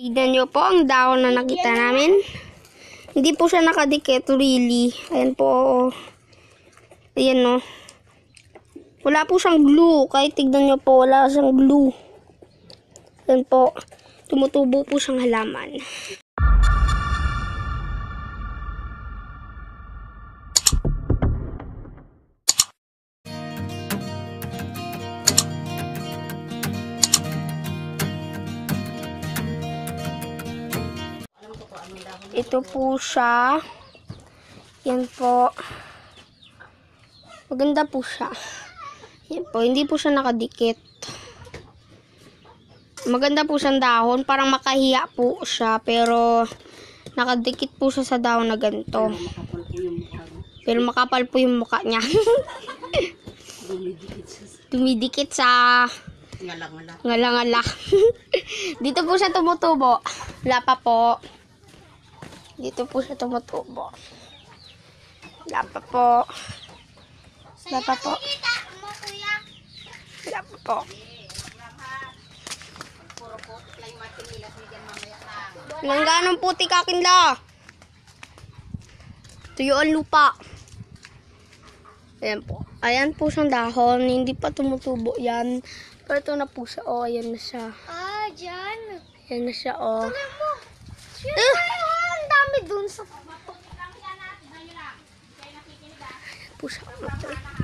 Tignan nyo po ang dahon na nakita namin. Hindi po siya nakadikit, really. Ayan po. Ayan no. Wala po siyang glue. Kahit tignan nyo po, wala siyang glue. Ayan po. Tumutubo po siyang halaman. Ito po siya. Yan po. Maganda po siya. Yan po. Hindi po siya nakadikit. Maganda po siyang dahon. Parang makahiya po siya. Pero nakadikit po siya sa dahon na ganito. Pero makapal po yung mukha niya. Dumidikit sa Ngala-ngala. ngala-ngala. Dito po siya tumutubo. Wala pa po. Dito po siya tumutubo. Wala pa po. Wala pa po. Wala pa po. Langganong puti kakin la. Tuyo ang lupa. Ayan po. Ayan po siyang dahon. Hindi pa tumutubo yan. Pero ito na po siya. Oh, ayan na siya. Ah, dyan. Ayan na siya, oh. Ano mo? Yun pa dun sa... po siya.